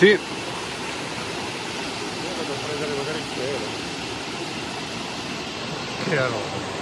Sì. Io vado a prendere magari il cielo. Che roba.